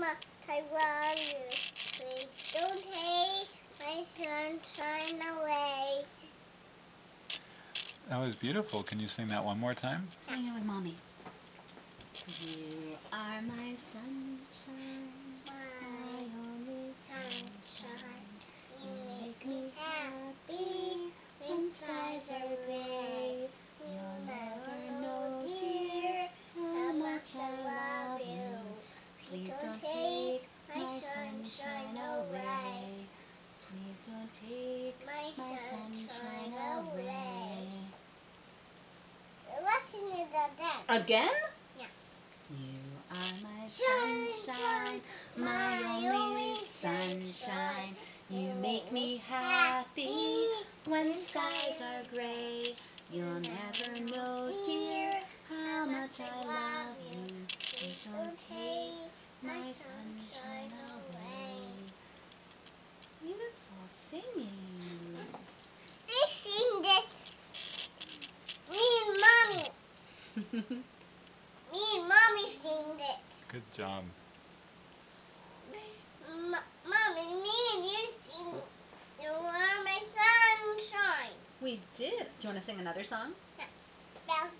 Mama, I love you. Please don't take my sunshine away. That was beautiful. Can you sing that one more time? Sing it with mommy. You are my sunshine, My only sunshine, you make me happy when skies are gray. You'll never know, dear, how much I love you. Please don't take my sunshine away. Please don't take my my sunshine away. Let's sing it again. Again? Yeah. You are my sunshine, my only sunshine. You make me happy when skies are gray. You'll never know, dear, how much I love you. Please don't take my sunshine away. Beautiful singing. They sing it. Me and mommy. Me and mommy sing it. Good job. M- mommy, me and you sing. You are my sunshine. we did. Do you want to sing another song? About